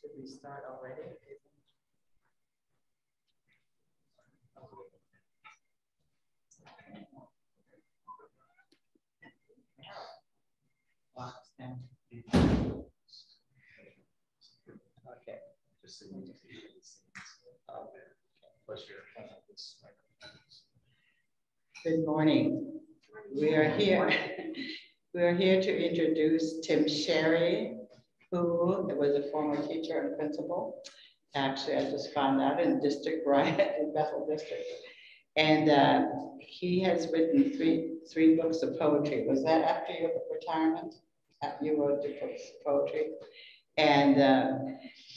Should we start already? Okay. Just so you plus your Good morning. We are here. We are here to introduce Tim Sherry, who was a former teacher and principal. Actually, I just found out in District Right in Bethel District. And uh, he has written three three books of poetry. Was that after your retirement? You wrote the books of poetry. And uh,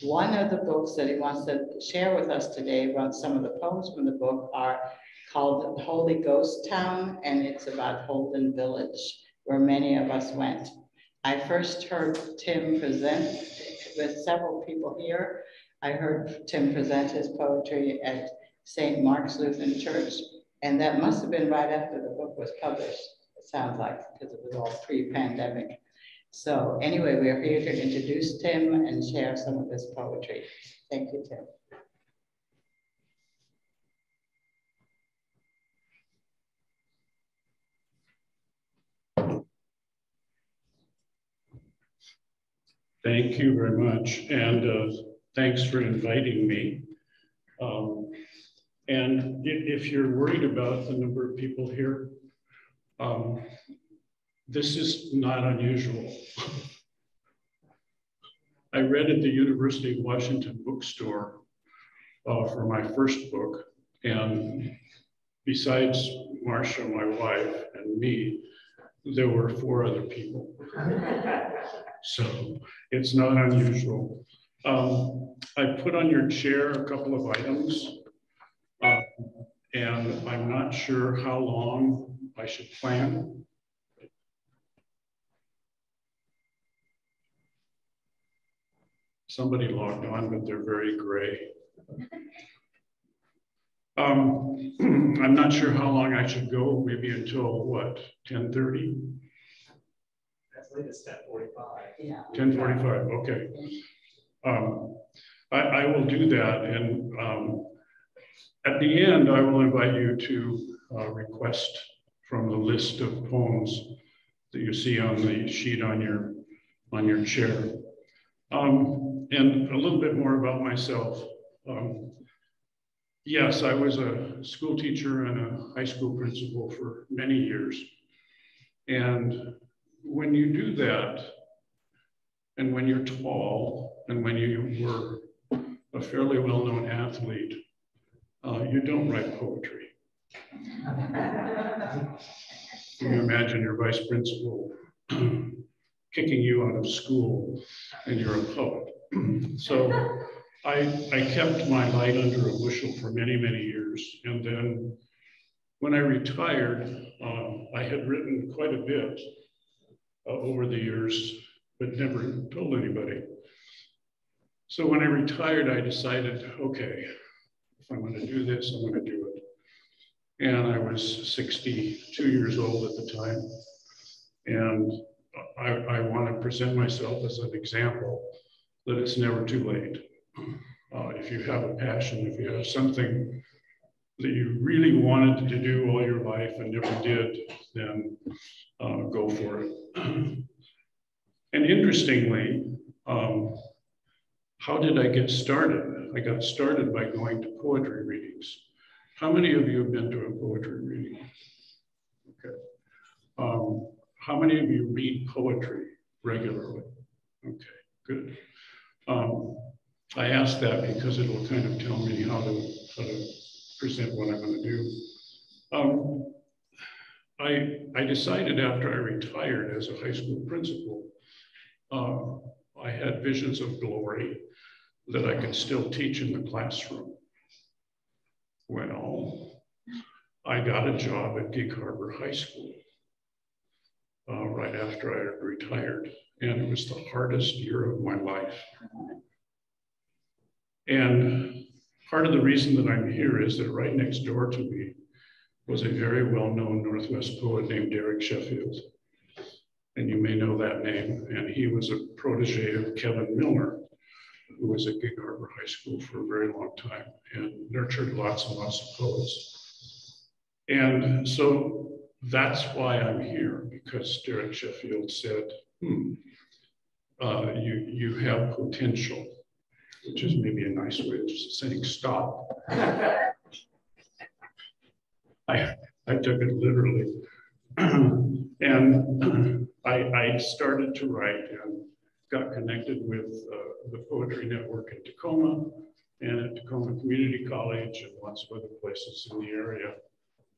one of the books that he wants to share with us today about some of the poems from the book are called Holy Ghost Town, and it's about Holden Village, where many of us went. I first heard Tim present with several people here. I heard Tim present his poetry at St. Mark's Lutheran Church, and that must have been right after the book was published, it sounds like, because it was all pre-pandemic. So anyway, we are here to introduce Tim and share some of his poetry. Thank you, Tim. Thank you very much. And uh, thanks for inviting me. Um, and if you're worried about the number of people here, um, this is not unusual. I read at the University of Washington bookstore uh, for my first book, and besides Marcia, my wife, and me, there were four other people. so it's not unusual. Um, I put on your chair a couple of items, uh, and I'm not sure how long I should plan. Somebody logged on, but they're very gray. Um, I'm not sure how long I should go, maybe until what, 1030? That's latest 1045. Yeah. 1045, okay. Um, I, I will do that. And um, at the end, I will invite you to uh, request from the list of poems that you see on the sheet on your, on your chair. Um, and a little bit more about myself. Um, yes, I was a school teacher and a high school principal for many years. And when you do that, and when you're tall, and when you were a fairly well-known athlete, uh, you don't write poetry. Can you imagine your vice principal kicking you out of school and you're a poet. so I, I kept my light under a bushel for many, many years. And then when I retired, uh, I had written quite a bit uh, over the years, but never told anybody. So when I retired, I decided, okay, if I'm going to do this, I'm going to do it. And I was 62 years old at the time. And I, I want to present myself as an example that it's never too late. Uh, if you have a passion, if you have something that you really wanted to do all your life and never did, then uh, go for it. and interestingly, um, how did I get started? I got started by going to poetry readings. How many of you have been to a poetry reading? Okay. Um, how many of you read poetry regularly? Okay, good. Um, I ask that because it will kind of tell me how to, how to present what I'm going to do. Um, I, I decided after I retired as a high school principal, uh, I had visions of glory that I could still teach in the classroom. Well, I got a job at Gig Harbor High School uh, right after I retired. And it was the hardest year of my life. And part of the reason that I'm here is that right next door to me was a very well-known Northwest poet named Derek Sheffield. And you may know that name. And he was a protege of Kevin Miller, who was at Gig Harbor High School for a very long time and nurtured lots and lots of poets. And so that's why I'm here, because Derek Sheffield said, hmm, uh, you, you have potential, which is maybe a nice way of saying stop. I, I took it literally. and I, I started to write and got connected with uh, the Poetry Network in Tacoma and at Tacoma Community College and lots of other places in the area.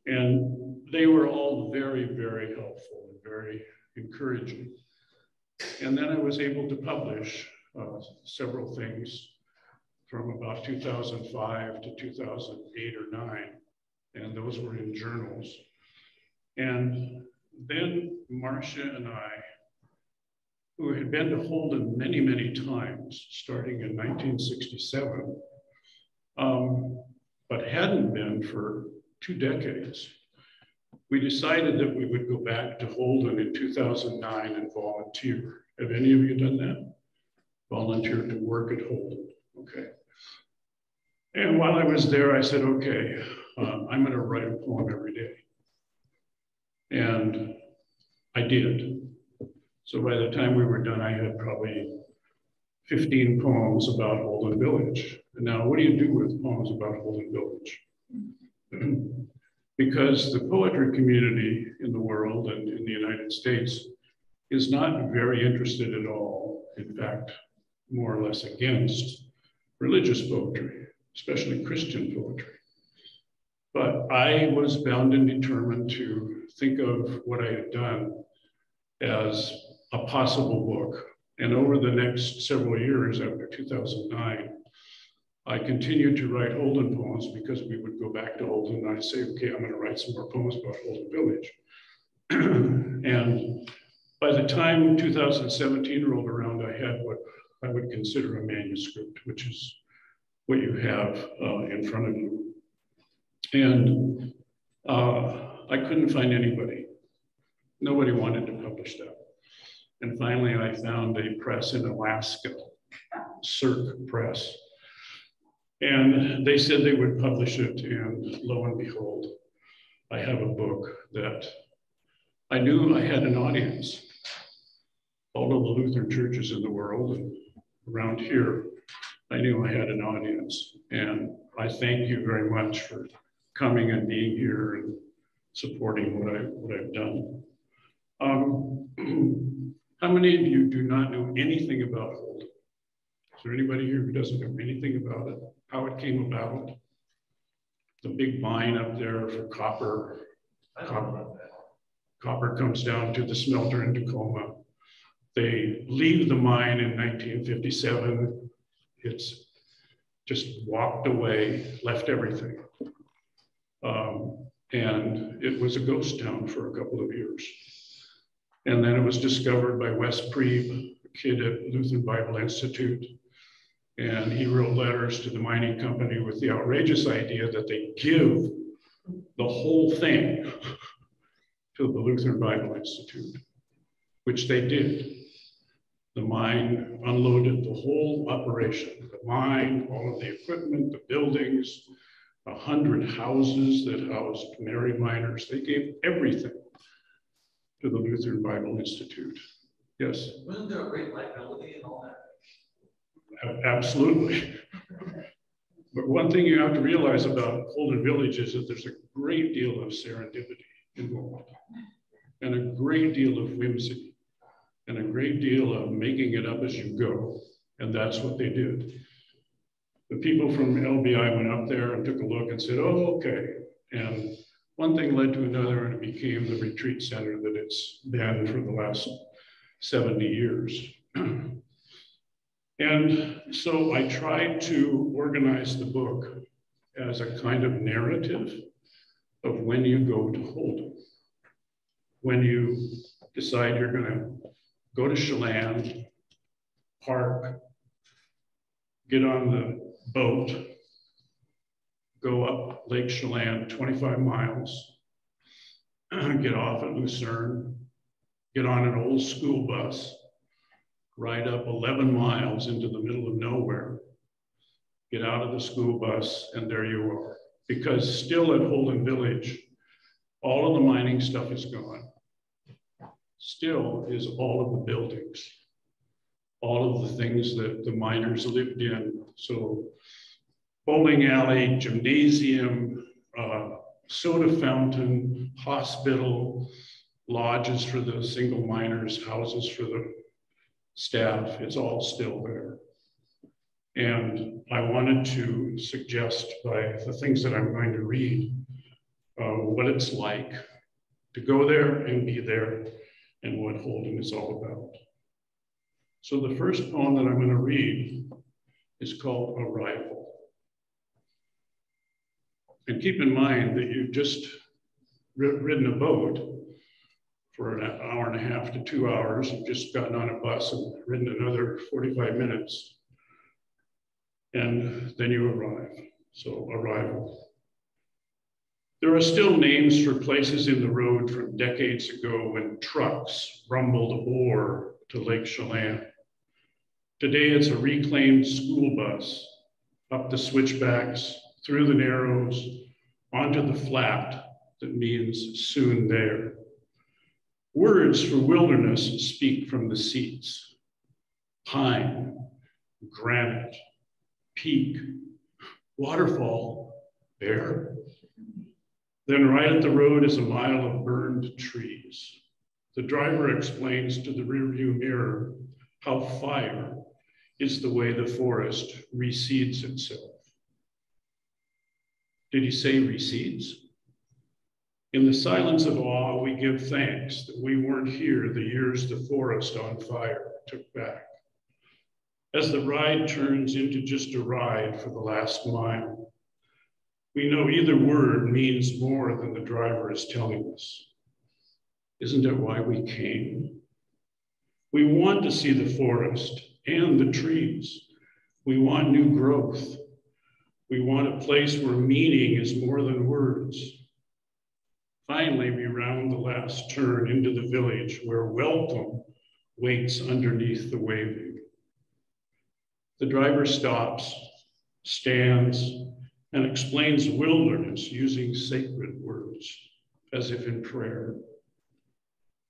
And they were all very, very helpful and very encouraging. And then I was able to publish uh, several things from about 2005 to 2008 or nine. And those were in journals. And then Marcia and I, who had been to Holden many, many times, starting in 1967, um, but hadn't been for two decades, we decided that we would go back to Holden in 2009 and volunteer. Have any of you done that? Volunteered to work at Holden, okay. And while I was there, I said, okay, uh, I'm gonna write a poem every day. And I did. So by the time we were done, I had probably 15 poems about Holden Village. And now what do you do with poems about Holden Village? because the poetry community in the world and in the United States is not very interested at all, in fact, more or less against religious poetry, especially Christian poetry. But I was bound and determined to think of what I had done as a possible book. And over the next several years after 2009, I continued to write Holden poems because we would go back to Holden and I'd say, okay, I'm going to write some more poems about Holden Village. and by the time 2017 rolled around, I had what I would consider a manuscript, which is what you have uh, in front of you. And uh, I couldn't find anybody. Nobody wanted to publish that. And finally, I found a press in Alaska, Cirque Press. And they said they would publish it, and lo and behold, I have a book that I knew I had an audience. All of the Lutheran churches in the world and around here, I knew I had an audience. And I thank you very much for coming and being here and supporting what, I, what I've done. Um, how many of you do not know anything about Holden? Is there anybody here who doesn't know anything about it? How it came about? The big mine up there for copper. Copper, copper comes down to the smelter in Tacoma. They leave the mine in 1957. It's just walked away, left everything. Um, and it was a ghost town for a couple of years. And then it was discovered by Wes Prieb, a kid at Lutheran Bible Institute. And he wrote letters to the mining company with the outrageous idea that they give the whole thing to the Lutheran Bible Institute, which they did. The mine unloaded the whole operation, the mine, all of the equipment, the buildings, a hundred houses that housed married miners. They gave everything to the Lutheran Bible Institute. Yes? Wasn't there a great liability and all that? Absolutely. but one thing you have to realize about Holden Village is that there's a great deal of serendipity involved and a great deal of whimsy and a great deal of making it up as you go. And that's what they did the people from LBI went up there and took a look and said, oh, okay. And one thing led to another and it became the retreat center that it's been for the last 70 years. and so I tried to organize the book as a kind of narrative of when you go to Holden. When you decide you're gonna go to Chelan, park, get on the boat, go up Lake Chelan 25 miles, get off at Lucerne, get on an old school bus, ride up 11 miles into the middle of nowhere, get out of the school bus, and there you are. Because still at Holden Village, all of the mining stuff is gone. Still is all of the buildings, all of the things that the miners lived in. So bowling alley, gymnasium, uh, soda fountain, hospital, lodges for the single miners, houses for the staff, it's all still there. And I wanted to suggest by the things that I'm going to read, uh, what it's like to go there and be there and what Holden is all about. So the first poem that I'm going to read is called Arrival. And keep in mind that you've just ridden a boat for an hour and a half to two hours. You've just gotten on a bus and ridden another 45 minutes. And then you arrive. So, arrival. There are still names for places in the road from decades ago when trucks rumbled ore to Lake Chelan. Today, it's a reclaimed school bus up the switchbacks, through the narrows, onto the flat that means soon there. Words for wilderness speak from the seats pine, granite, peak, waterfall, bear. Then right at the road is a mile of burned trees. The driver explains to the rearview mirror how fire is the way the forest reseeds itself. Did he say recedes? In the silence of awe, we give thanks that we weren't here the years the forest on fire took back. As the ride turns into just a ride for the last mile, we know either word means more than the driver is telling us. Isn't it why we came? We want to see the forest and the trees. We want new growth. We want a place where meaning is more than words. Finally, we round the last turn into the village where welcome waits underneath the waving. The driver stops, stands, and explains wilderness using sacred words as if in prayer.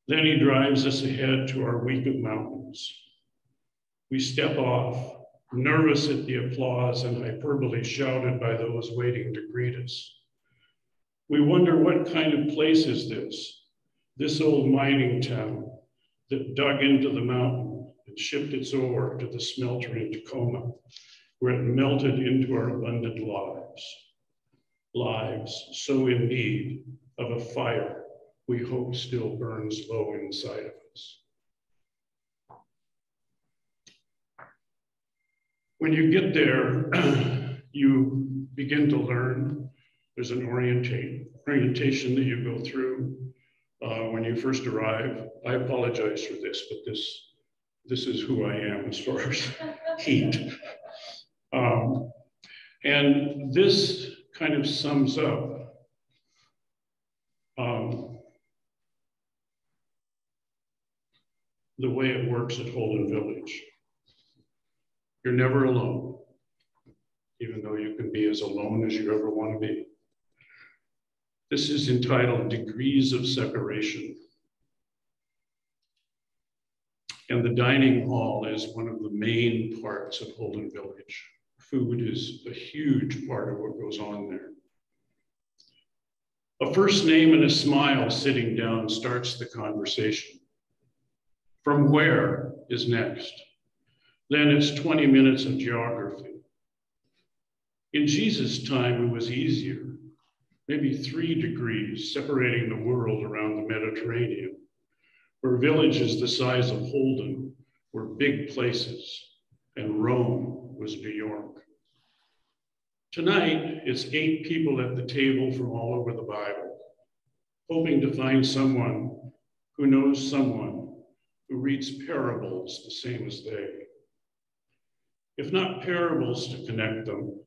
Then he drives us ahead to our week of mountains. We step off, nervous at the applause and hyperbole shouted by those waiting to greet us. We wonder what kind of place is this, this old mining town that dug into the mountain and shipped its ore to the smelter in Tacoma, where it melted into our abundant lives. Lives so in need of a fire we hope still burns low inside of us. When you get there, you begin to learn. There's an orientation, that you go through uh, when you first arrive. I apologize for this, but this this is who I am as far as heat. Um, and this kind of sums up um, the way it works at Holden Village. You're never alone, even though you can be as alone as you ever want to be. This is entitled Degrees of Separation. And the dining hall is one of the main parts of Holden Village. Food is a huge part of what goes on there. A first name and a smile sitting down starts the conversation. From where is next? Then it's 20 minutes of geography. In Jesus' time, it was easier, maybe three degrees separating the world around the Mediterranean, where villages the size of Holden were big places, and Rome was New York. Tonight, it's eight people at the table from all over the Bible, hoping to find someone who knows someone who reads parables the same as they if not parables to connect them,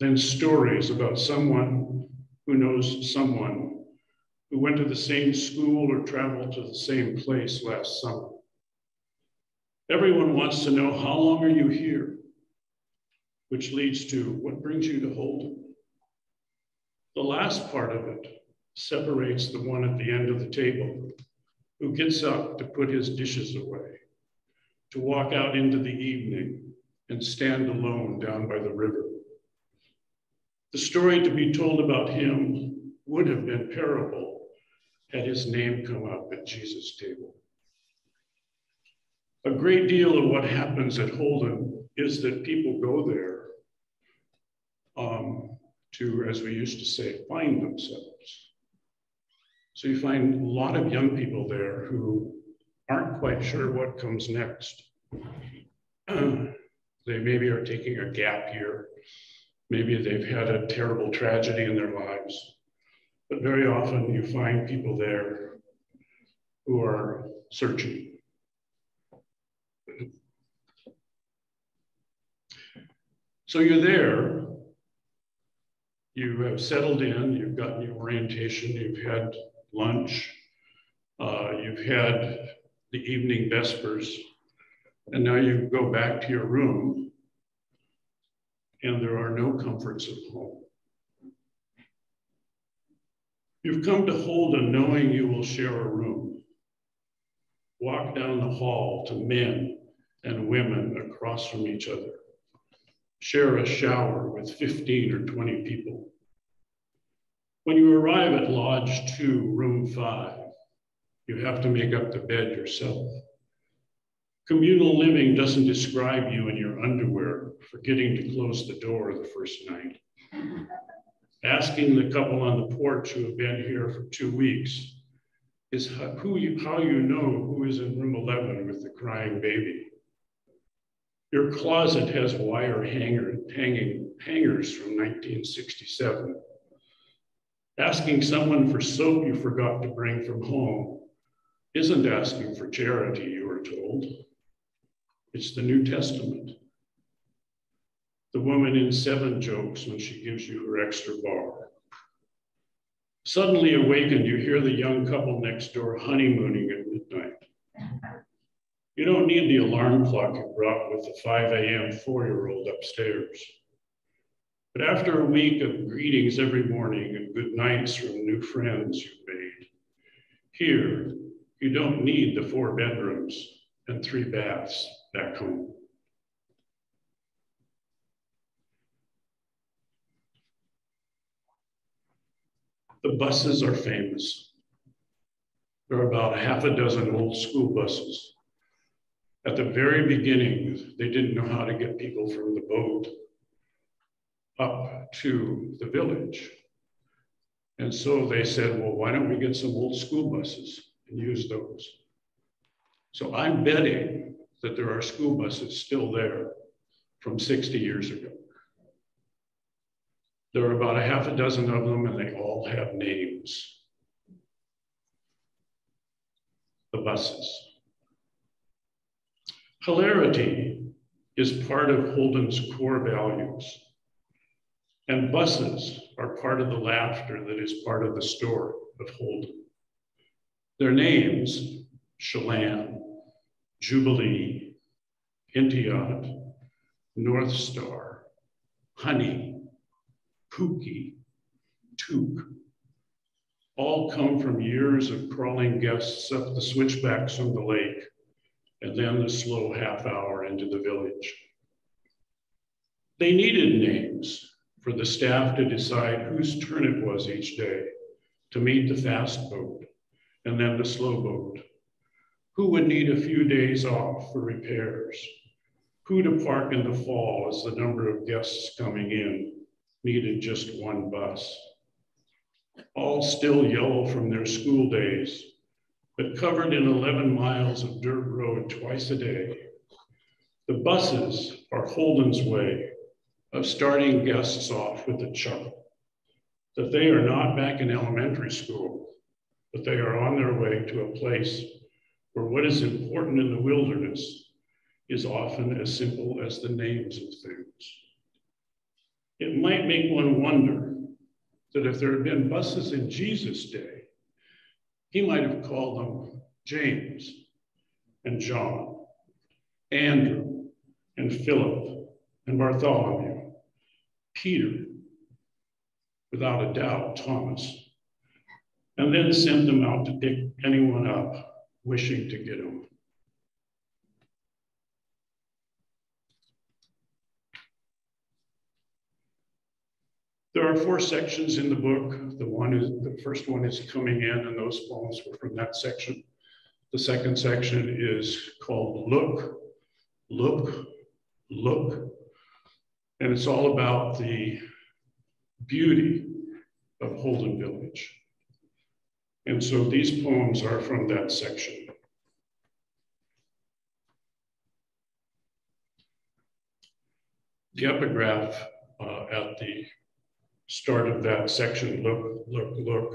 then stories about someone who knows someone who went to the same school or traveled to the same place last summer. Everyone wants to know how long are you here? Which leads to what brings you to Holden? The last part of it separates the one at the end of the table who gets up to put his dishes away, to walk out into the evening and stand alone down by the river. The story to be told about him would have been parable had his name come up at Jesus' table. A great deal of what happens at Holden is that people go there um, to, as we used to say, find themselves. So you find a lot of young people there who aren't quite sure what comes next. they maybe are taking a gap year. Maybe they've had a terrible tragedy in their lives. But very often you find people there who are searching. So you're there you have settled in, you've gotten your orientation, you've had lunch, uh, you've had the evening vespers, and now you go back to your room and there are no comforts at home. You've come to Holden knowing you will share a room. Walk down the hall to men and women across from each other share a shower with 15 or 20 people. When you arrive at Lodge 2, room 5, you have to make up the bed yourself. Communal living doesn't describe you in your underwear forgetting to close the door the first night. Asking the couple on the porch who have been here for two weeks is who you, how you know who is in room 11 with the crying baby. Your closet has wire hanger, hanging, hangers from 1967. Asking someone for soap you forgot to bring from home isn't asking for charity, you are told. It's the New Testament. The woman in seven jokes when she gives you her extra bar. Suddenly awakened, you hear the young couple next door honeymooning at midnight. You don't need the alarm clock you brought with the 5 a.m. four year old upstairs. But after a week of greetings every morning and good nights from new friends you've made, here you don't need the four bedrooms and three baths home. The buses are famous. There are about a half a dozen old school buses at the very beginning, they didn't know how to get people from the boat up to the village. And so they said, well, why don't we get some old school buses and use those? So I'm betting that there are school buses still there from 60 years ago. There are about a half a dozen of them, and they all have names. The buses. Hilarity is part of Holden's core values. And buses are part of the laughter that is part of the story of Holden. Their names, Chelan, Jubilee, Intiod, North Star, Honey, Pookie, Took, all come from years of crawling guests up the switchbacks from the lake and then the slow half hour into the village. They needed names for the staff to decide whose turn it was each day to meet the fast boat and then the slow boat. Who would need a few days off for repairs? Who to park in the fall as the number of guests coming in needed just one bus. All still yellow from their school days but covered in 11 miles of dirt road twice a day. The buses are Holden's way of starting guests off with a chuckle, that they are not back in elementary school, but they are on their way to a place where what is important in the wilderness is often as simple as the names of things. It might make one wonder that if there had been buses in Jesus' day, He might have called them James and John, Andrew and Philip and Bartholomew, Peter, without a doubt, Thomas, and then sent them out to pick anyone up wishing to get him. There are four sections in the book. The one is the first one is coming in, and those poems were from that section. The second section is called Look, Look, Look. And it's all about the beauty of Holden Village. And so these poems are from that section. The epigraph uh, at the start of that section, look, look, look,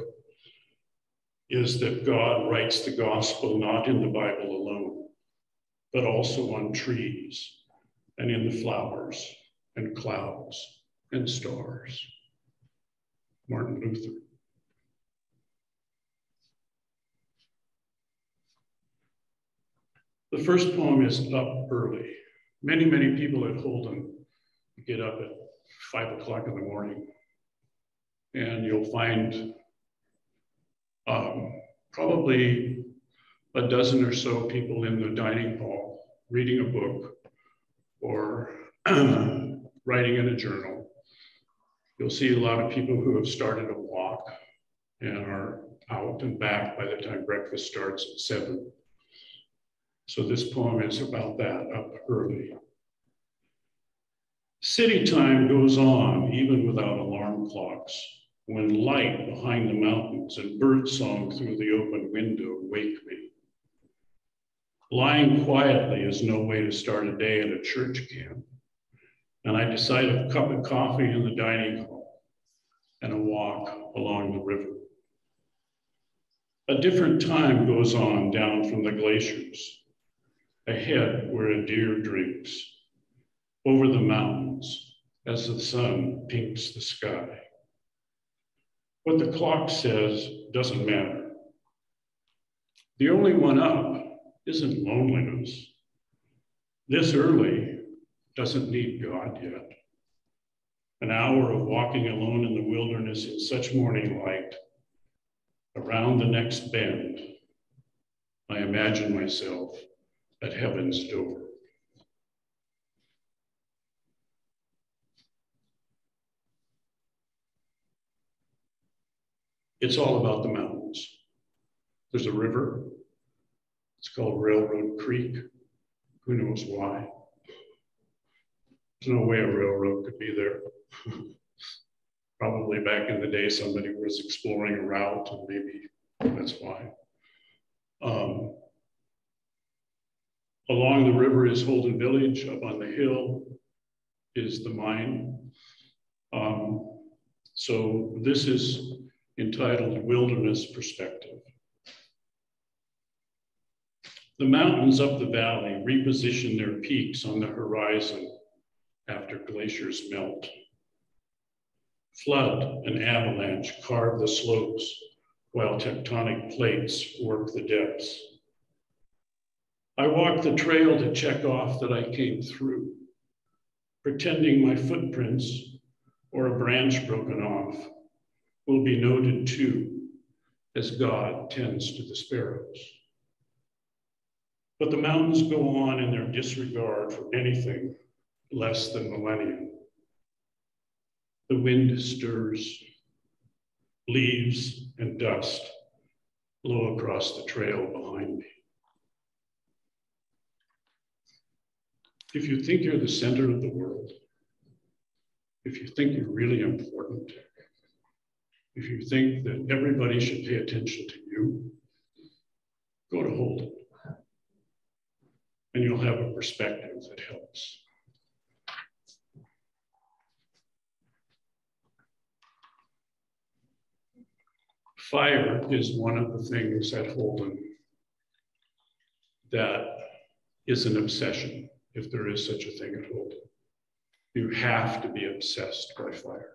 is that God writes the gospel not in the Bible alone, but also on trees and in the flowers and clouds and stars. Martin Luther. The first poem is Up Early. Many, many people at Holden get up at five o'clock in the morning and you'll find um, probably a dozen or so people in the dining hall reading a book or writing in a journal. You'll see a lot of people who have started a walk and are out and back by the time breakfast starts at seven. So this poem is about that up early. City time goes on even without alarm clocks when light behind the mountains and birdsong through the open window wake me. Lying quietly is no way to start a day at a church camp. And I decide a cup of coffee in the dining hall and a walk along the river. A different time goes on down from the glaciers, ahead where a deer drinks, over the mountains as the sun pinks the sky. What the clock says doesn't matter. The only one up isn't loneliness. This early doesn't need God yet. An hour of walking alone in the wilderness in such morning light, around the next bend, I imagine myself at heaven's door. It's all about the mountains. There's a river. It's called Railroad Creek. Who knows why? There's no way a railroad could be there. Probably back in the day, somebody was exploring a route, and maybe that's why. Um, along the river is Holden Village. Up on the hill is the mine. Um, so this is entitled Wilderness Perspective. The mountains up the valley reposition their peaks on the horizon after glaciers melt. Flood and avalanche carve the slopes while tectonic plates work the depths. I walk the trail to check off that I came through, pretending my footprints or a branch broken off will be noted too, as God tends to the sparrows. But the mountains go on in their disregard for anything less than millennium. The wind stirs, leaves and dust blow across the trail behind me. If you think you're the center of the world, if you think you're really important, if you think that everybody should pay attention to you, go to Holden. And you'll have a perspective that helps. Fire is one of the things at Holden that is an obsession, if there is such a thing at all. You have to be obsessed by fire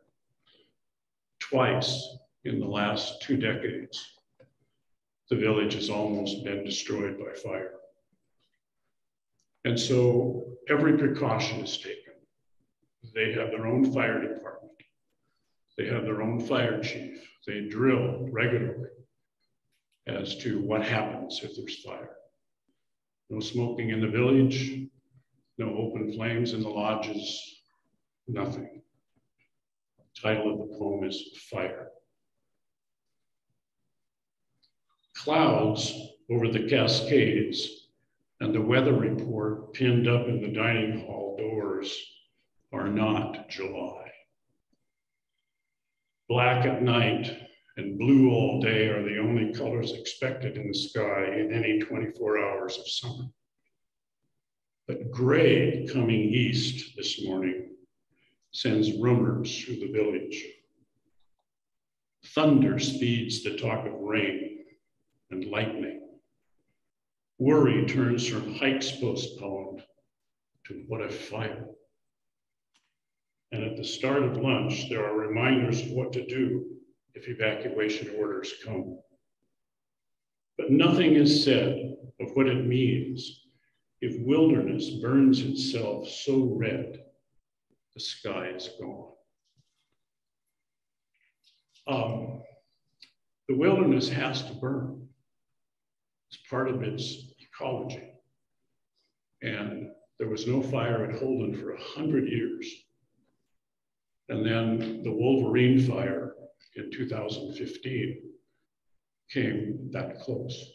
twice in the last two decades. the village has almost been destroyed by fire. And so every precaution is taken. They have their own fire department. They have their own fire chief. They drill regularly as to what happens if there's fire. No smoking in the village, no open flames in the lodges, nothing. The title of the poem is Fire. Clouds over the Cascades and the weather report pinned up in the dining hall doors are not July. Black at night and blue all day are the only colors expected in the sky in any 24 hours of summer. But gray coming east this morning sends rumors through the village. Thunder speeds the talk of rain and lightning. Worry turns from hikes postponed to what a fire. And at the start of lunch, there are reminders of what to do if evacuation orders come. But nothing is said of what it means if wilderness burns itself so red, the sky is gone. Um, the wilderness has to burn. It's part of its ecology. And there was no fire at Holden for a hundred years. And then the Wolverine fire in 2015 came that close.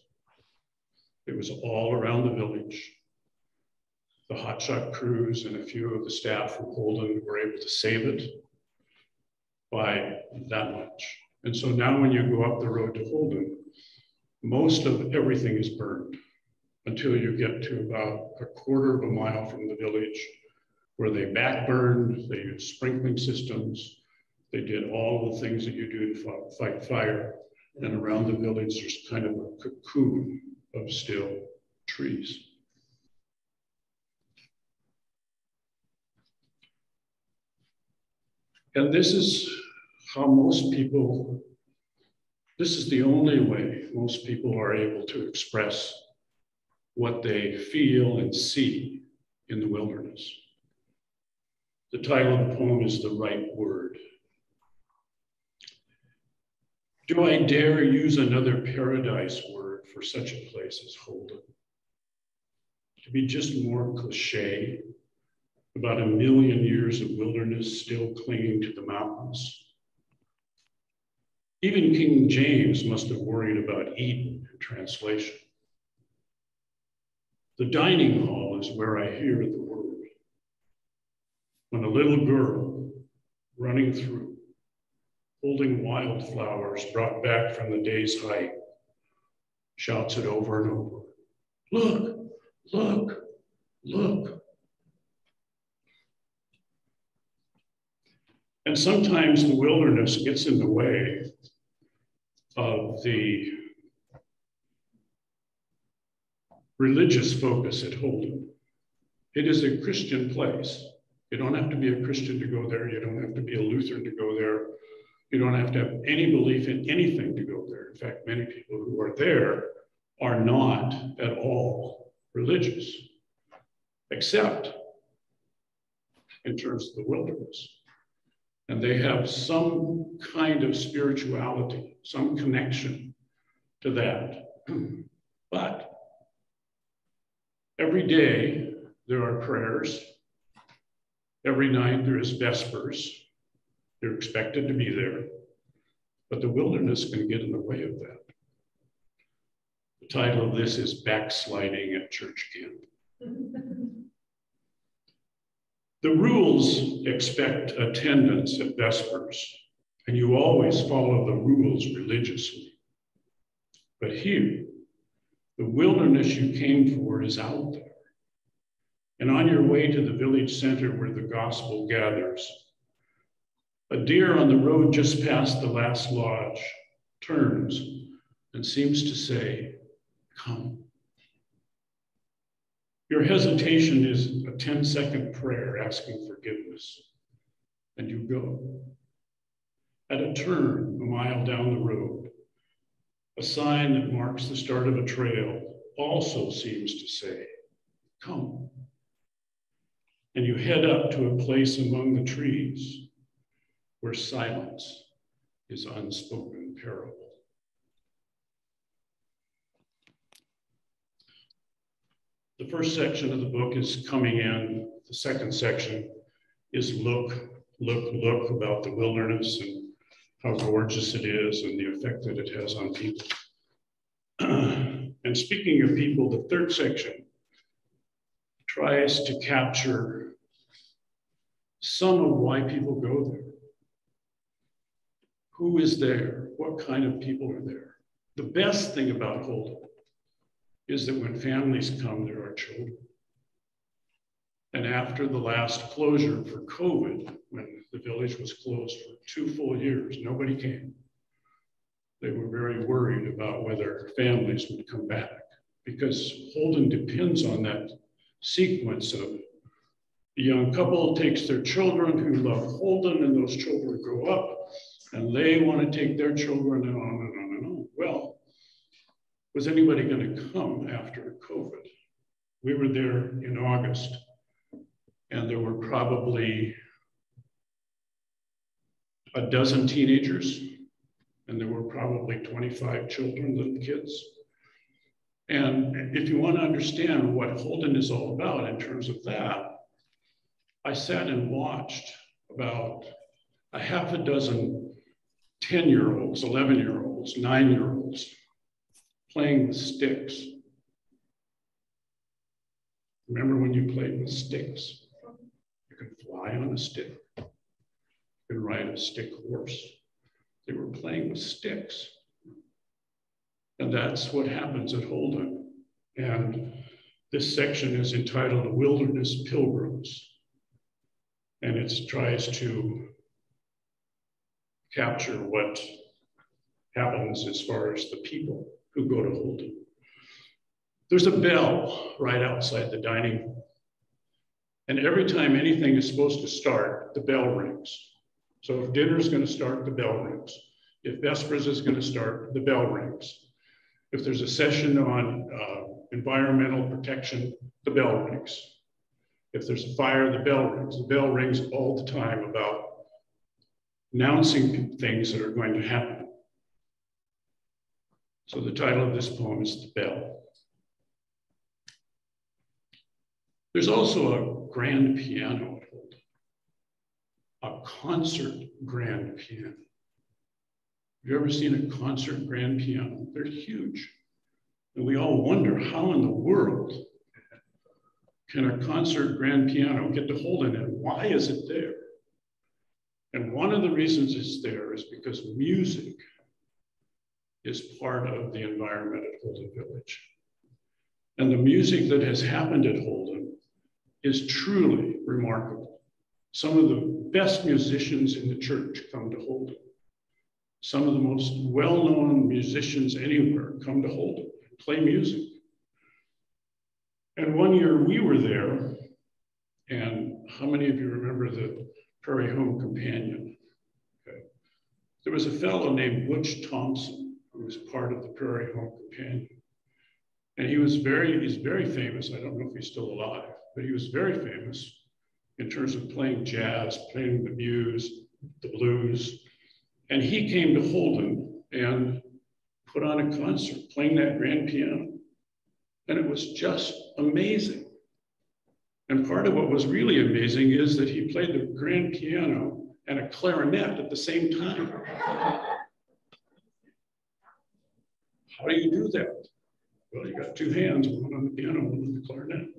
It was all around the village. The hotshot crews and a few of the staff from Holden were able to save it by that much. And so now when you go up the road to Holden, most of everything is burned until you get to about a quarter of a mile from the village where they backburned, they used sprinkling systems, they did all the things that you do to fight fire. And around the village, there's kind of a cocoon of still trees. And this is how most people, this is the only way most people are able to express what they feel and see in the wilderness. The title of the poem is The Right Word. Do I dare use another paradise word for such a place as Holden? To be just more cliche about a million years of wilderness still clinging to the mountains. Even King James must have worried about Eden in translation. The dining hall is where I hear the word. when a little girl running through, holding wildflowers brought back from the day's hike, shouts it over and over Look, look, look. And sometimes the wilderness gets in the way of the religious focus at Holden. It is a Christian place. You don't have to be a Christian to go there. You don't have to be a Lutheran to go there. You don't have to have any belief in anything to go there. In fact, many people who are there are not at all religious, except in terms of the wilderness. And they have some kind of spirituality, some connection to that. but every day there are prayers Every night there is Vespers. They're expected to be there, but the wilderness can get in the way of that. The title of this is Backsliding at Church Camp. the rules expect attendance at Vespers, and you always follow the rules religiously. But here, the wilderness you came for is out there. And on your way to the village center where the gospel gathers, a deer on the road just past the last lodge turns and seems to say, Come. Your hesitation is a 10 second prayer asking forgiveness, and you go. At a turn a mile down the road, A sign that marks the start of a trail also seems to say, Come. And you head up to a place among the trees where silence is unspoken parable. The first section of the book is coming in. The second section is look, look, look about the wilderness and how gorgeous it is and the effect that it has on people. and speaking of people, the third section tries to capture some of why people go there. Who is there? What kind of people are there? The best thing about Holden is that when families come, there are children. And after the last closure for COVID, when the village was closed for two full years, nobody came. They were very worried about whether families would come back because Holden depends on that sequence of the young couple takes their children who love Holden, and those children grow up and they want to take their children and on and on. Was anybody going to come after COVID? We were there in August, and there were probably a dozen teenagers, and there were probably 25 children, little kids. And if you want to understand what Holden is all about in terms of that, I sat and watched about a half a dozen 10 year olds, 11 year olds, nine year olds playing with sticks. Remember when you played with sticks? You could fly on a stick, you could ride a stick horse. They were playing with sticks. And that's what happens at Holden. And this section is entitled The Wilderness Pilgrims. And it tries to capture what happens as far as the people who go to Holden. There's a bell right outside the dining room. And every time anything is supposed to start, the bell rings. So if dinner is going to start, the bell rings. If Vespers is going to start, the bell rings. If there's a session on uh, environmental protection, the bell rings. If there's a fire, the bell rings. The bell rings all the time about announcing things that are going to happen. So the title of this poem is The Bell. There's also a grand piano at Holden, a concert grand piano. Have you ever seen a concert grand piano? They're huge. And we all wonder how in the world can a concert grand piano get to Holden and why is it there? And one of the reasons it's there is because music is part of the environment at Holden Village. And the music that has happened at Holden is truly remarkable. Some of the best musicians in the church come to Holden. Some of the most well-known musicians anywhere come to Holden, play music. And one year we were there, and how many of you remember the Prairie Home Companion? Okay. There was a fellow named Butch Thompson who was part of the Prairie Home Companion. And he was very, he's very famous. I don't know if he's still alive, but he was very famous in terms of playing jazz, playing the blues, the blues. And he came to Holden and put on a concert playing that grand piano. And it was just amazing. And part of what was really amazing is that he played the grand piano and a clarinet at the same time. How do you do that? Well, you got two hands, one on the piano, one on the clarinet.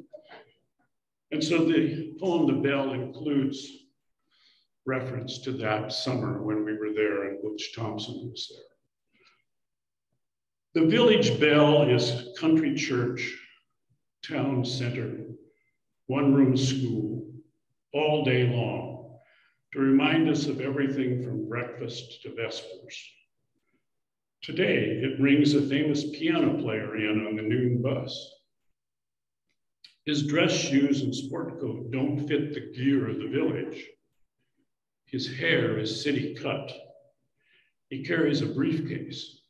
And so the poem, The Bell, includes reference to that summer when we were there and Butch Thompson was there. The village bell is country church, town center, one room school, all day long to remind us of everything from breakfast to vespers. Today, it brings a famous piano player in on the noon bus. His dress shoes and sport coat don't fit the gear of the village. His hair is city cut. He carries a briefcase.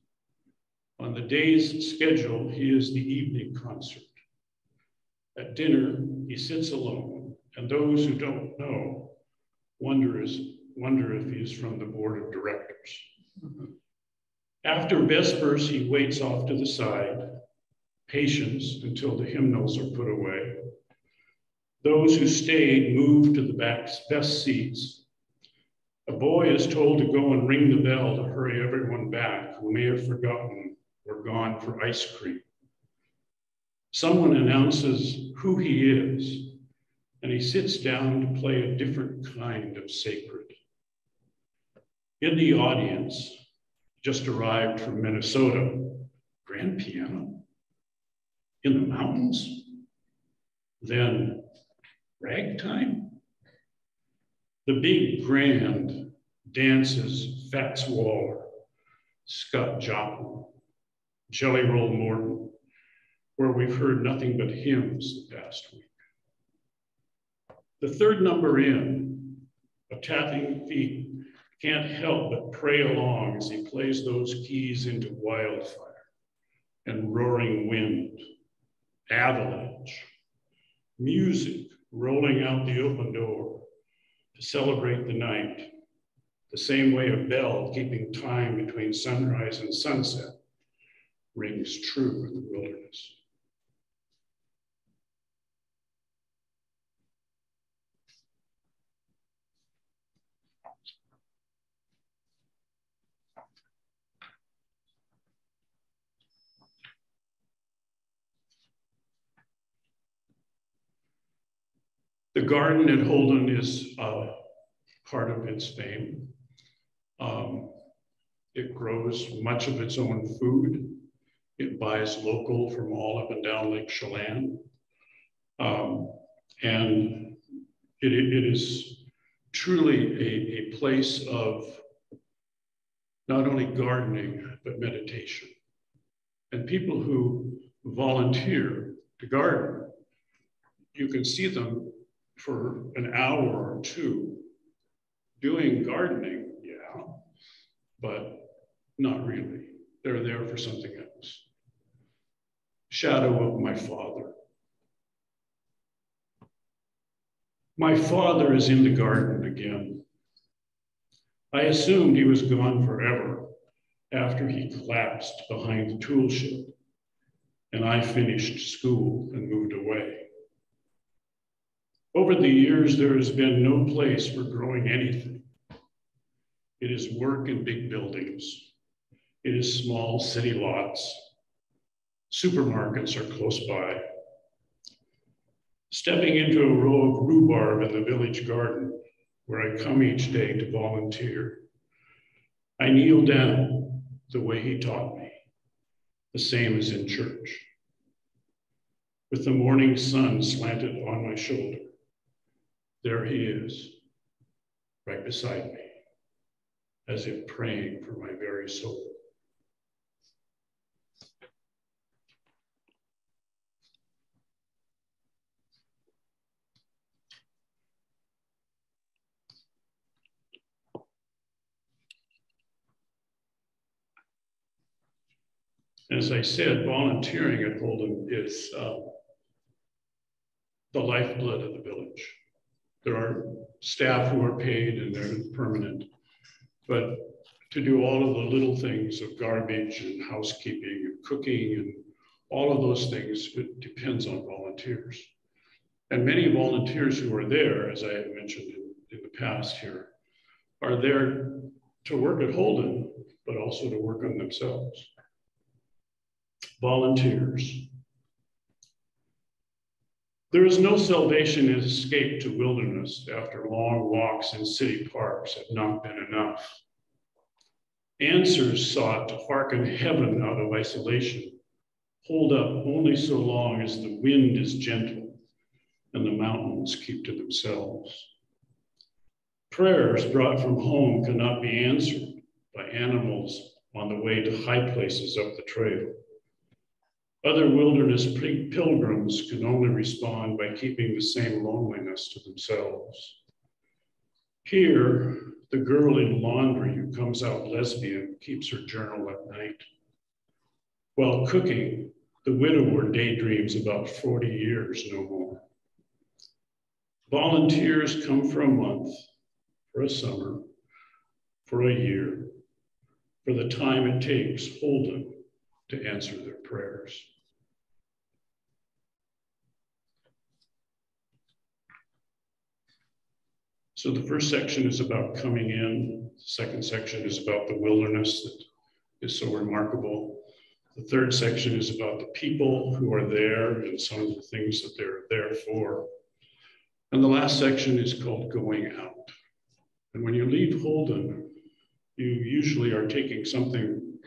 On the day's schedule, he is the evening concert. At dinner, he sits alone, and those who don't know wonder, wonder if he is from the board of directors. After Vespers, he waits off to the side, patience until the hymnals are put away. Those who stayed move to the back best seats. A boy is told to go and ring the bell to hurry everyone back who may have forgotten or gone for ice cream. Someone announces who he is, and he sits down to play a different kind of sacred. In the audience, just arrived from Minnesota, grand piano in the mountains, then ragtime. The big grand dances Fats Waller, Scott Joplin, Jelly Roll Morton, where we've heard nothing but hymns the past week. The third number in, a tapping feet, can't help but pray along as he plays those keys into wildfire and roaring wind, avalanche, music rolling out the open door to celebrate the night, the same way a bell keeping time between sunrise and sunset rings true in the wilderness. Garden at Holden is uh, part of its fame. Um, it grows much of its own food. It buys local from all up and down Lake Chelan. Um, and it, it is truly a, a place of not only gardening, but meditation. And people who volunteer to garden, you can see them for an hour or two doing gardening, yeah, but not really. They're there for something else. Shadow of my father. My father is in the garden again. I assumed he was gone forever after he collapsed behind the tool shed and I finished school and moved. Over the years, there has been no place for growing anything. It is work in big buildings. It is small city lots. Supermarkets are close by. Stepping into a row of rhubarb in the village garden, where I come each day to volunteer, I kneel down the way he taught me, the same as in church. With the morning sun slanted on my shoulder, there he is, right beside me, as if praying for my very soul. As I said, volunteering at Holden is uh, the lifeblood of the village. There are staff who are paid and they're permanent. But to do all of the little things of garbage and housekeeping and cooking and all of those things, it depends on volunteers. And many volunteers who are there, as I have mentioned in, in the past here, are there to work at Holden, but also to work on themselves. Volunteers. There is no salvation in escape to wilderness after long walks in city parks have not been enough. Answers sought to hearken heaven out of isolation hold up only so long as the wind is gentle and the mountains keep to themselves. Prayers brought from home cannot be answered by animals on the way to high places up the trail. Other wilderness pilgrims can only respond by keeping the same loneliness to themselves. Here, the girl in laundry who comes out lesbian keeps her journal at night. While cooking, the widower daydreams about 40 years no more. Volunteers come for a month, for a summer, for a year, for the time it takes Holden to answer their prayers. So the first section is about coming in. The second section is about the wilderness that is so remarkable. The third section is about the people who are there and some of the things that they're there for. And the last section is called Going Out. And when you leave Holden, you usually are taking something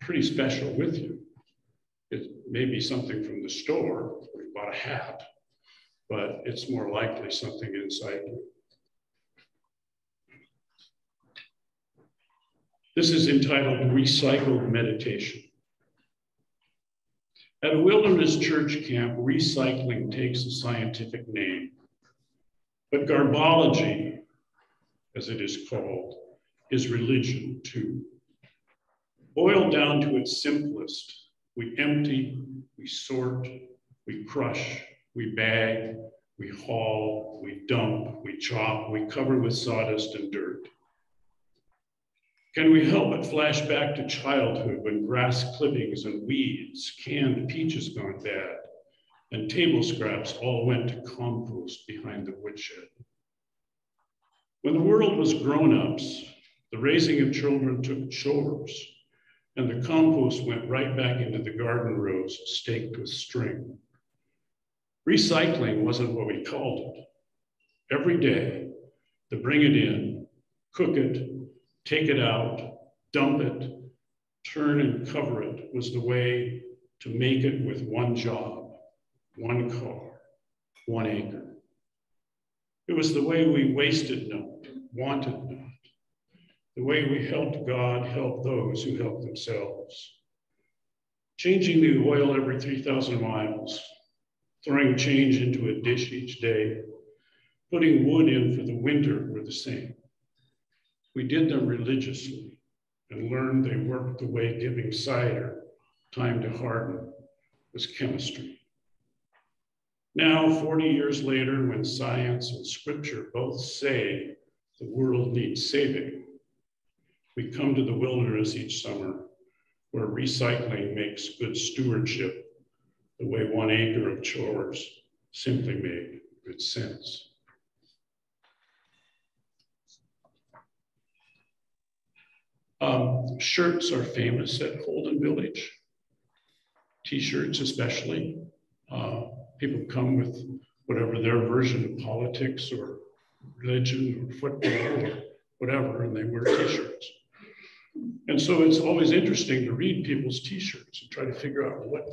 pretty special with you. It may be something from the store, you bought a hat, but it's more likely something inside you. This is entitled Recycled Meditation. At a wilderness church camp, recycling takes a scientific name. But garbology, as it is called, is religion too. Boiled down to its simplest, we empty, we sort, we crush, we bag, we haul, we dump, we chop, we cover with sawdust and dirt. Can we help but flash back to childhood when grass clippings and weeds, canned peaches gone bad, and table scraps all went to compost behind the woodshed? When the world was grown-ups, the raising of children took chores, and the compost went right back into the garden rows staked with string. Recycling wasn't what we called it. Every day, to bring it in, cook it, take it out, dump it, turn and cover it was the way to make it with one job, one car, one acre. It was the way we wasted not, wanted not, the way we helped God help those who help themselves. Changing the oil every 3,000 miles, throwing change into a dish each day, putting wood in for the winter were the same. We did them religiously and learned they worked the way giving cider time to harden was chemistry. Now, 40 years later, when science and scripture both say the world needs saving, we come to the wilderness each summer where recycling makes good stewardship the way one acre of chores simply made good sense. Um, shirts are famous at Holden Village. T-shirts especially. Uh, people come with whatever their version of politics or religion or football or whatever, and they wear T-shirts. And so it's always interesting to read people's T-shirts and try to figure out what,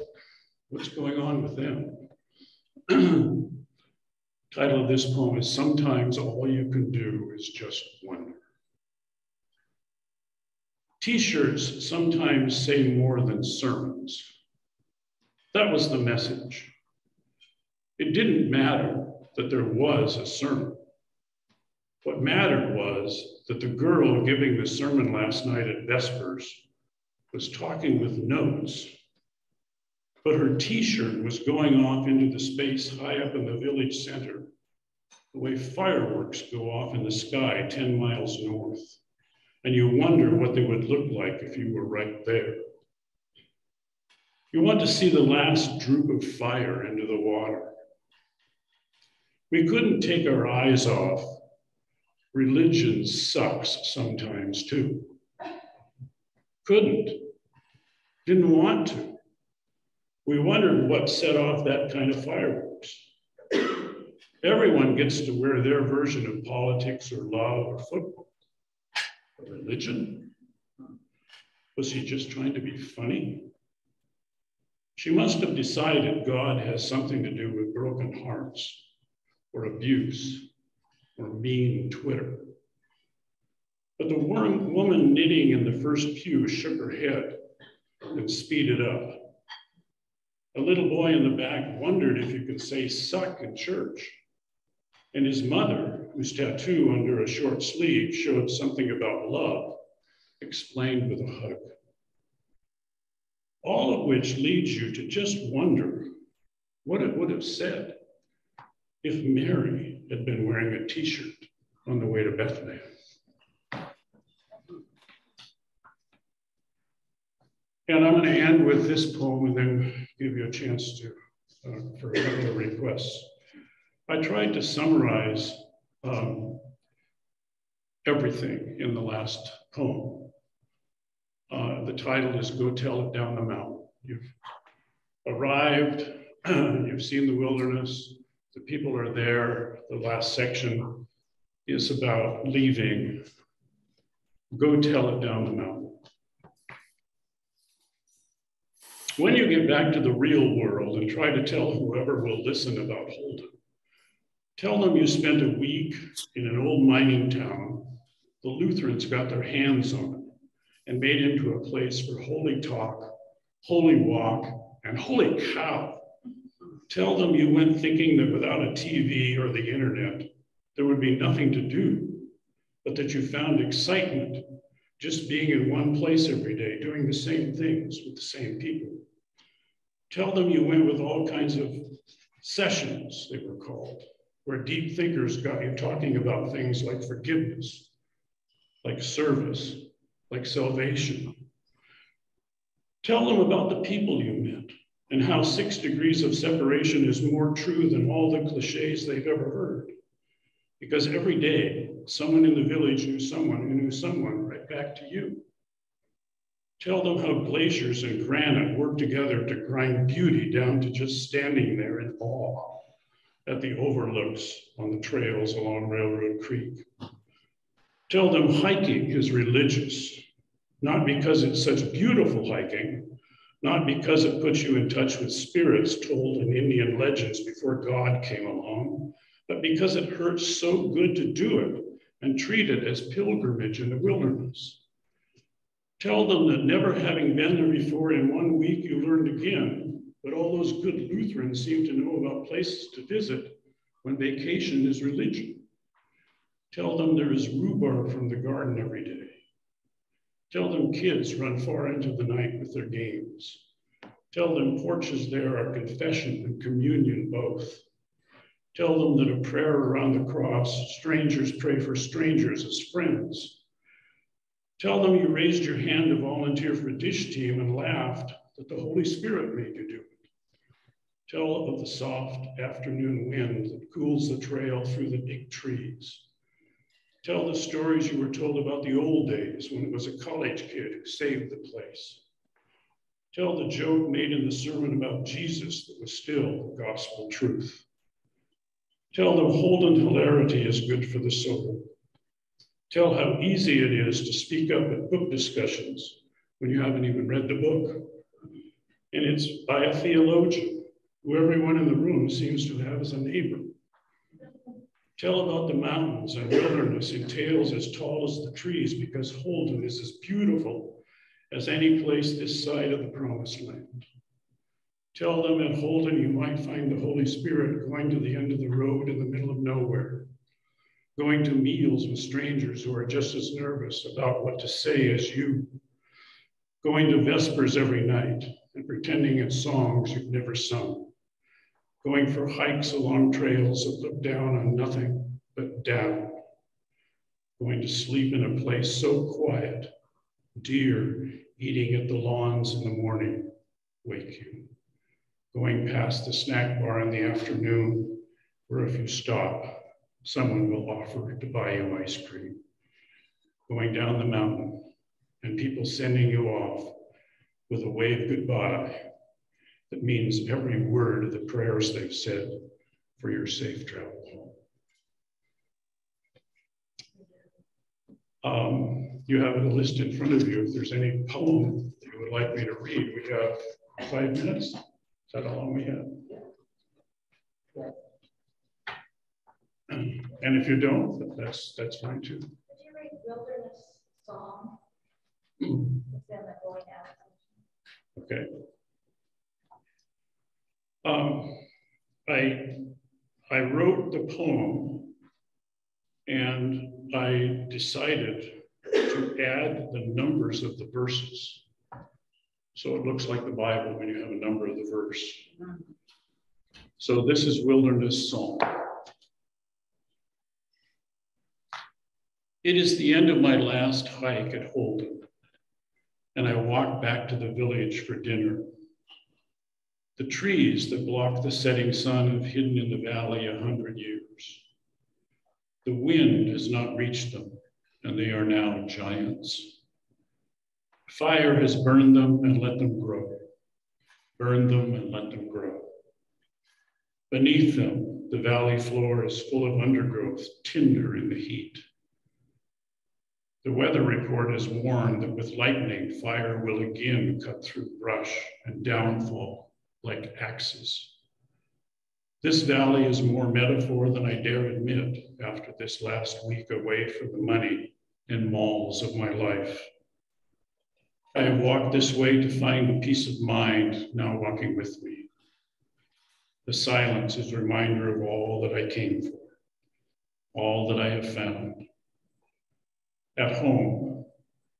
what's going on with them. Title of this poem is Sometimes All You Can Do Is Just Wonder. T-shirts sometimes say more than sermons. That was the message. It didn't matter that there was a sermon. What mattered was that the girl giving the sermon last night at Vespers was talking with notes, but her t-shirt was going off into the space high up in the village center, the way fireworks go off in the sky 10 miles north and you wonder what they would look like if you were right there. You want to see the last droop of fire into the water. We couldn't take our eyes off. Religion sucks sometimes too. Couldn't. Didn't want to. We wondered what set off that kind of fireworks. Everyone gets to wear their version of politics or love or football religion? Was he just trying to be funny? She must have decided God has something to do with broken hearts or abuse or mean Twitter. But the woman knitting in the first pew shook her head and speeded up. A little boy in the back wondered if you could say suck in church. And his mother, whose tattoo under a short sleeve showed something about love, explained with a hug. all of which leads you to just wonder what it would have said if Mary had been wearing a t shirt on the way to Bethlehem. And I'm going to end with this poem and then give you a chance to uh, for a couple of requests. I tried to summarize um, everything in the last poem. Uh, the title is Go Tell It Down the Mountain. You've arrived, you've seen the wilderness, the people are there. The last section is about leaving. Go tell it down the mountain. When you get back to the real world and try to tell whoever will listen about Holden, tell them you spent a week in an old mining town. The Lutherans got their hands on it and made into a place for holy talk, holy walk, and holy cow. Tell them you went thinking that without a TV or the internet, there would be nothing to do, but that you found excitement just being in one place every day, doing the same things with the same people. Tell them you went with all kinds of sessions, they were called, where deep thinkers got you talking about things like forgiveness, like service, like salvation. Tell them about the people you met and how six degrees of separation is more true than all the cliches they've ever heard. Because every day, someone in the village knew someone who knew someone right back to you. Tell them how glaciers and granite work together to grind beauty down to just standing there in awe at the overlooks on the trails along Railroad Creek. Tell them hiking is religious, not because it's such beautiful hiking, not because it puts you in touch with spirits told in Indian legends before God came along, but because it hurts so good to do it and treat it as pilgrimage in the wilderness. Tell them that never having been there before in one week, you learned again, but all those good Lutherans seem to know about places to visit when vacation is religion. Tell them there is rhubarb from the garden every day. Tell them kids run far into the night with their games. Tell them porches there are confession and communion both. Tell them that a prayer around the cross, strangers pray for strangers as friends. Tell them you raised your hand to volunteer for a dish team and laughed that the Holy Spirit made you do it. Tell of the soft afternoon wind that cools the trail through the big trees. Tell the stories you were told about the old days when it was a college kid who saved the place. Tell the joke made in the sermon about Jesus that was still gospel truth. Tell them Holden hilarity is good for the soul. Tell how easy it is to speak up at book discussions when you haven't even read the book. And it's by a theologian who everyone in the room seems to have as a neighbor. Tell about the mountains and wilderness in tales as tall as the trees, because Holden is as beautiful as any place this side of the promised land. Tell them at Holden you might find the Holy Spirit going to the end of the road in the middle of nowhere, going to meals with strangers who are just as nervous about what to say as you, going to Vespers every night and pretending it's songs you've never sung going for hikes along trails that look down on nothing but down, going to sleep in a place so quiet, deer eating at the lawns in the morning wake you, going past the snack bar in the afternoon, where if you stop, someone will offer to buy you ice cream, going down the mountain and people sending you off with a wave goodbye that means every word of the prayers they've said for your safe travel home. Um, you have a list in front of you. If there's any poem that you would like me to read, we have five minutes. Is that how long we have? And if you don't, that's that's fine too. Did you read Wilderness Song? It's in the going out. Okay. Um, I, I wrote the poem and I decided to add the numbers of the verses So it looks like the Bible when you have a number of the verse. So this is wilderness song. It is the end of my last hike at Holden, and I walk back to the village for dinner. The trees that block the setting sun have hidden in the valley a hundred years. The wind has not reached them, and they are now giants. Fire has burned them and let them grow. Burn them and let them grow. Beneath them, the valley floor is full of undergrowth, tinder in the heat. The weather report has warned that with lightning, fire will again cut through brush and downfall like axes. This valley is more metaphor than I dare admit after this last week away from the money and malls of my life. I have walked this way to find the peace of mind now walking with me. The silence is a reminder of all that I came for, all that I have found. At home,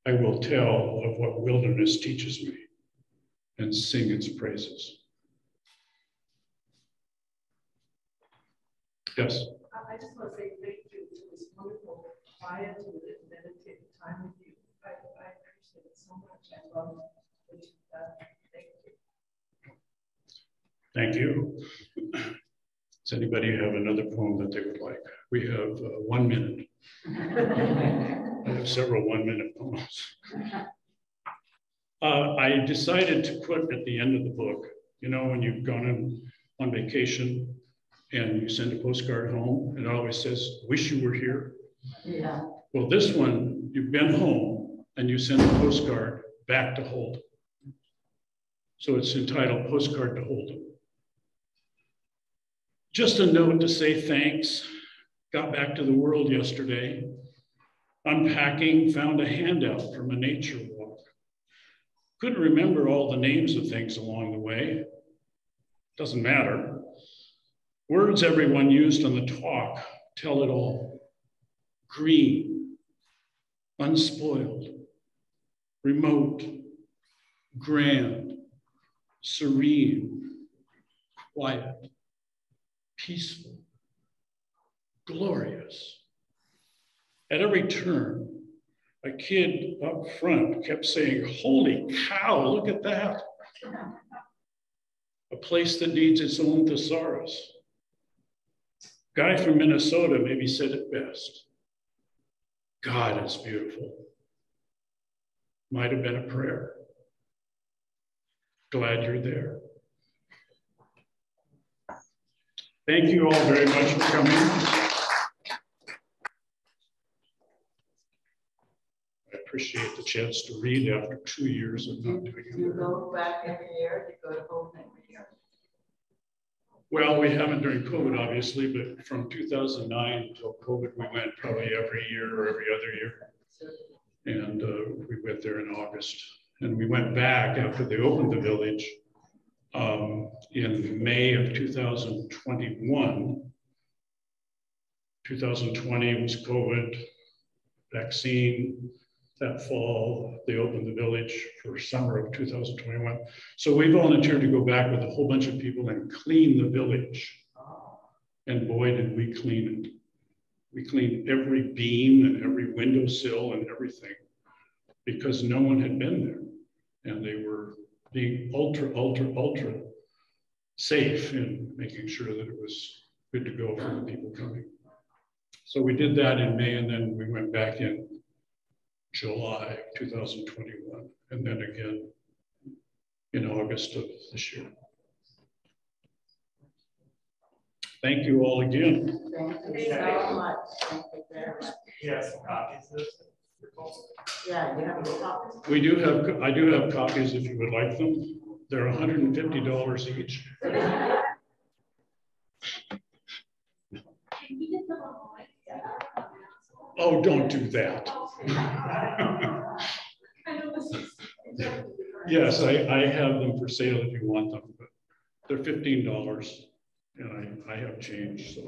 I will tell of what wilderness teaches me and sing its praises. Yes. I just want to say thank you. It was wonderful, quiet and meditate time with you. I, I appreciate it so much. I love done. Thank you. Thank you. Does anybody have another poem that they would like? We have uh, one minute. I have several one minute poems. Uh, I decided to put at the end of the book, you know, when you've gone on, on vacation and you send a postcard home, and it always says, wish you were here. Yeah. Well, this one, you've been home and you send a postcard back to Holden. So it's entitled Postcard to Holden. Just a note to say thanks. Got back to the world yesterday. Unpacking, found a handout from a nature walk. Couldn't remember all the names of things along the way. Doesn't matter. Words everyone used on the talk tell it all. Green, unspoiled, remote, grand, serene, quiet, peaceful, glorious. At every turn, a kid up front kept saying, Holy cow, look at that. A place that needs its own thesaurus. Guy from Minnesota maybe said it best. God is beautiful. Might have been a prayer. Glad you're there. Thank you all very much for coming. I appreciate the chance to read after two years of not doing it. You go back every year, you go to Holden every year. Well, we haven't during COVID, obviously, but from 2009 until COVID, we went probably every year or every other year. And uh, we went there in August. And we went back after they opened the village um, in May of 2021. 2020 was COVID, vaccine. That fall, they opened the village for summer of 2021. So we volunteered to go back with a whole bunch of people and clean the village. And boy, did we clean it. We cleaned every beam and every windowsill and everything because no one had been there. And they were being ultra, ultra, ultra safe in making sure that it was good to go for the people coming. So we did that in May and then we went back in July 2021 and then again in August of this year. Thank you all again. Thank you so much. Thank you very much. Yes, copies of. Yeah, you have a copy. We do have, I do have copies if you would like them. They're $150 each. Can we get them online? Oh, don't do that. Yes, I, I have them for sale if you want them, but they're $15 and I, I have change, so